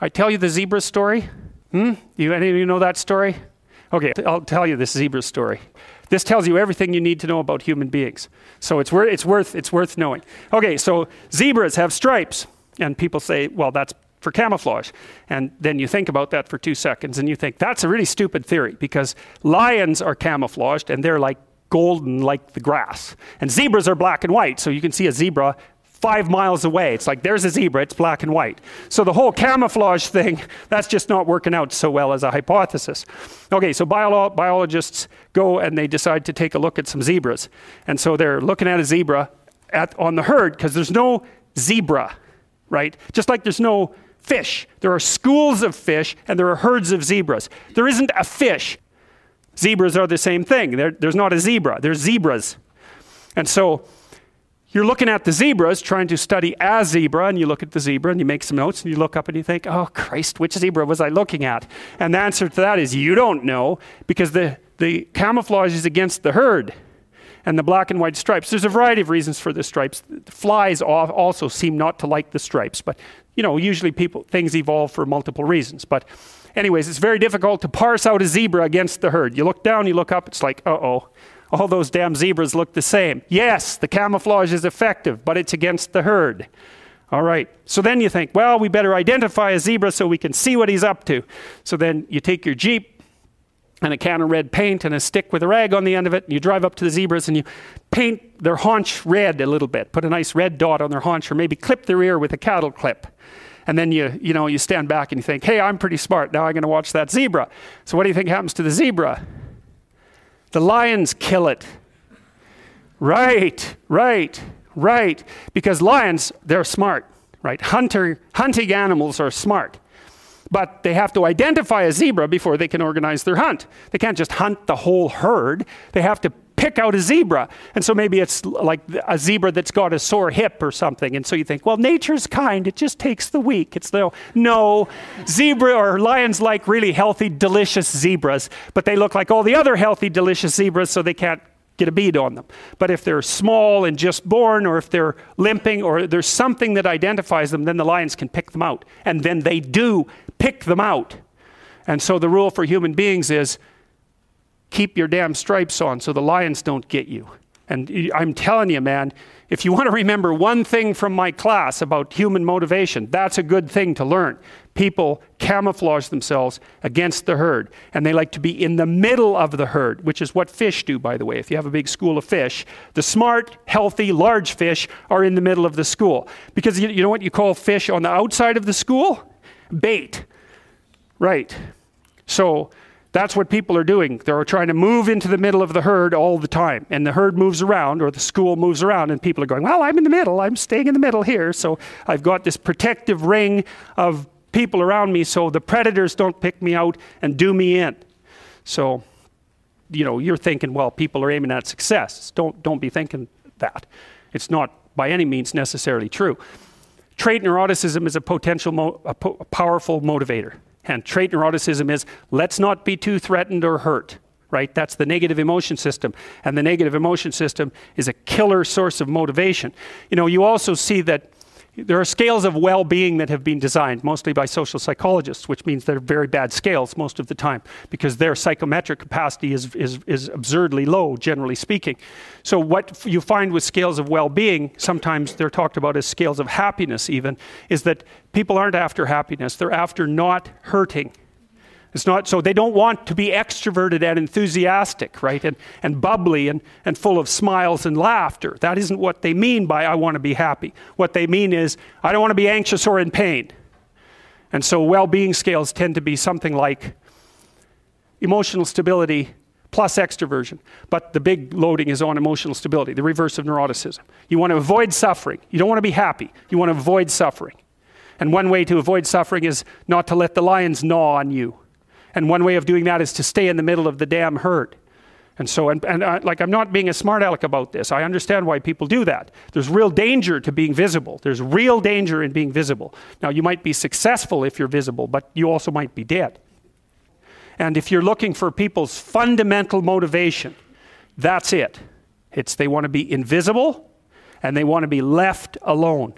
I tell you the zebra story. Hmm? You, any of you know that story? Okay, I'll tell you this zebra story. This tells you everything you need to know about human beings. So it's, wor- it's, worth, it's worth knowing. Okay, so zebras have stripes. And people say, well, that's for camouflage. And then you think about that for two seconds and you think, that's a really stupid theory because lions are camouflaged and they're like golden like the grass. And zebras are black and white. So you can see a zebra five miles away. It's like there's a zebra, it's black and white. So the whole camouflage thing, that's just not working out so well as a hypothesis. Okay, so bio biologists go and they decide to take a look at some zebras. And so they're looking at a zebra at, on the herd because there's no zebra, right? Just like there's no fish. There are schools of fish and there are herds of zebras. There isn't a fish. Zebras are the same thing. There, there's not a zebra, there's zebras. And so you're looking at the zebras, trying to study a zebra, and you look at the zebra and you make some notes and you look up and you think, oh, Christ, which zebra was I looking at? And the answer to that is you don't know because the, the camouflage is against the herd and the black and white stripes. There's a variety of reasons for the stripes. Flies also seem not to like the stripes, but you know, usually people things evolve for multiple reasons. But anyways, it's very difficult to parse out a zebra against the herd. You look down, you look up, it's like, uh-oh, all those damn zebras look the same. Yes, the camouflage is effective, but it's against the herd. All right. So then you think, well, we better identify a zebra so we can see what he's up to. So then you take your Jeep and a can of red paint and a stick with a rag on the end of it, and you drive up to the zebras and you paint their haunch red a little bit. Put a nice red dot on their haunch, or maybe clip their ear with a cattle clip. And then you, you know, you stand back and you think, hey, I'm pretty smart. Now I'm going to watch that zebra. So what do you think happens to the zebra? The lions kill it. Right, right, right. Because lions, they're smart, right? Hunter, hunting animals are smart. But they have to identify a zebra before they can organize their hunt. They can't just hunt the whole herd. They have to pick out a zebra. And so maybe it's like a zebra that's got a sore hip or something. And so you think, well, nature's kind. It just takes the weak. It's the, no, zebra or lions like really healthy, delicious zebras, but they look like all the other healthy, delicious zebras, so they can't get a bead on them. But if they're small and just born, or if they're limping, or there's something that identifies them, then the lions can pick them out. And then they do pick them out. And so the rule for human beings is keep your damn stripes on so the lions don't get you. And I'm telling you, man, if you want to remember one thing from my class about human motivation, that's a good thing to learn. People camouflage themselves against the herd, and they like to be in the middle of the herd, which is what fish do, by the way. If you have a big school of fish, the smart, healthy, large fish are in the middle of the school. Because you, know what you call fish on the outside of the school? Bait. Right. So, that's what people are doing. They're trying to move into the middle of the herd all the time. And the herd moves around, or the school moves around, and people are going, Well, I'm in the middle. I'm staying in the middle here. So I've got this protective ring of people around me so the predators don't pick me out and do me in. So, you know, you're thinking, well, people are aiming at success. Don't, don't be thinking that. It's not by any means necessarily true. Trait neuroticism is a potential, a, po- a powerful motivator. And trait neuroticism is let's not be too threatened or hurt, right? That's the negative emotion system. And the negative emotion system is a killer source of motivation. You know, you also see that there are scales of well being that have been designed, mostly by social psychologists, which means they're very bad scales most of the time because their psychometric capacity is, is, is absurdly low, generally speaking. So, what you find with scales of well being, sometimes they're talked about as scales of happiness, even, is that people aren't after happiness, they're after not hurting it's not so they don't want to be extroverted and enthusiastic, right? And, and bubbly and, and full of smiles and laughter. That isn't what they mean by I want to be happy. What they mean is I don't want to be anxious or in pain. And so well being scales tend to be something like emotional stability plus extroversion. But the big loading is on emotional stability, the reverse of neuroticism. You want to avoid suffering. You don't want to be happy. You want to avoid suffering. And one way to avoid suffering is not to let the lions gnaw on you. And one way of doing that is to stay in the middle of the damn herd. And so, and, and I, like, I'm not being a smart aleck about this. I understand why people do that. There's real danger to being visible. There's real danger in being visible. Now, you might be successful if you're visible, but you also might be dead. And if you're looking for people's fundamental motivation, that's it. It's they want to be invisible and they want to be left alone.